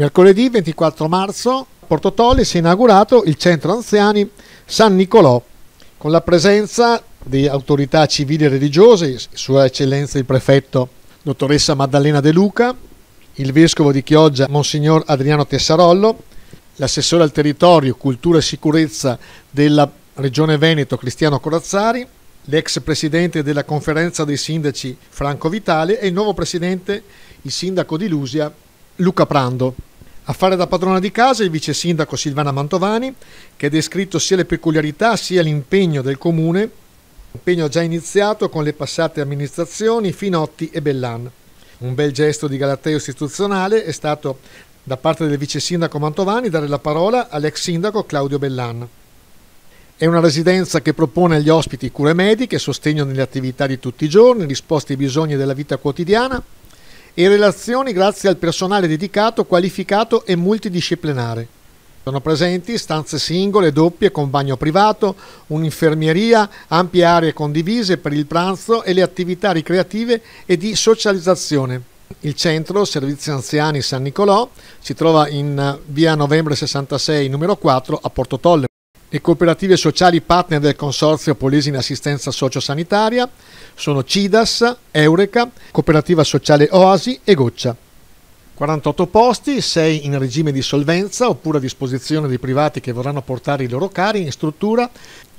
Mercoledì 24 marzo a Porto Tolle si è inaugurato il centro anziani San Nicolò con la presenza di autorità civili e religiose, Sua Eccellenza il Prefetto Dottoressa Maddalena De Luca, il Vescovo di Chioggia Monsignor Adriano Tessarollo, l'assessore al territorio, cultura e sicurezza della Regione Veneto Cristiano Corazzari, l'ex presidente della conferenza dei sindaci Franco Vitale e il nuovo presidente, il sindaco di Lusia Luca Prando. A fare da padrona di casa il vice sindaco Silvana Mantovani, che ha descritto sia le peculiarità sia l'impegno del comune, impegno già iniziato con le passate amministrazioni Finotti e Bellan. Un bel gesto di galateo istituzionale è stato da parte del vice sindaco Mantovani dare la parola all'ex sindaco Claudio Bellan. È una residenza che propone agli ospiti cure mediche, sostegno nelle attività di tutti i giorni, risposte ai bisogni della vita quotidiana e relazioni grazie al personale dedicato, qualificato e multidisciplinare. Sono presenti stanze singole, doppie, con bagno privato, un'infermieria, ampie aree condivise per il pranzo e le attività ricreative e di socializzazione. Il centro Servizi Anziani San Nicolò si trova in via Novembre 66 numero 4 a Porto Tolle. Le cooperative sociali partner del Consorzio Polesi in Assistenza Sociosanitaria sono CIDAS, Eureka, Cooperativa Sociale Oasi e Goccia. 48 posti, 6 in regime di solvenza oppure a disposizione dei privati che vorranno portare i loro cari in struttura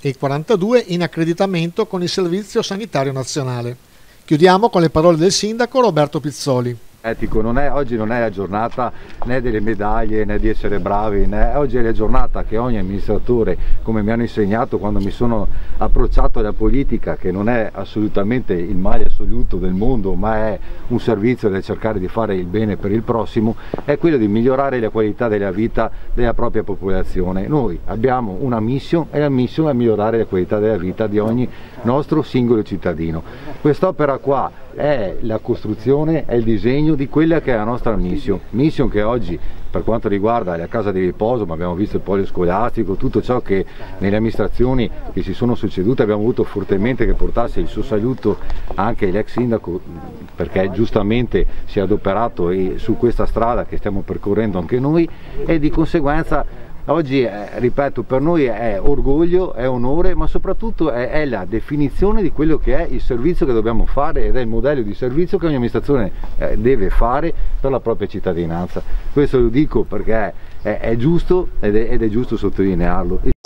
e 42 in accreditamento con il Servizio Sanitario Nazionale. Chiudiamo con le parole del sindaco Roberto Pizzoli etico, non è, oggi non è la giornata né delle medaglie né di essere bravi, né, oggi è la giornata che ogni amministratore, come mi hanno insegnato quando mi sono approcciato alla politica, che non è assolutamente il male assoluto del mondo, ma è un servizio da cercare di fare il bene per il prossimo, è quello di migliorare la qualità della vita della propria popolazione. Noi abbiamo una mission e la mission è migliorare la qualità della vita di ogni nostro singolo cittadino. Quest'opera qua è la costruzione, è il disegno di quella che è la nostra mission, mission che oggi per quanto riguarda la casa di riposo, ma abbiamo visto il polio scolastico, tutto ciò che nelle amministrazioni che si sono succedute abbiamo voluto fortemente che portasse il suo saluto anche l'ex sindaco perché giustamente si è adoperato su questa strada che stiamo percorrendo anche noi e di conseguenza Oggi, eh, ripeto, per noi è orgoglio, è onore, ma soprattutto è, è, la definizione di quello che è il servizio che dobbiamo fare ed è il modello di servizio che ogni amministrazione eh, deve fare per la propria cittadinanza. Questo lo dico perché è, è giusto ed ed è giusto sottolinearlo.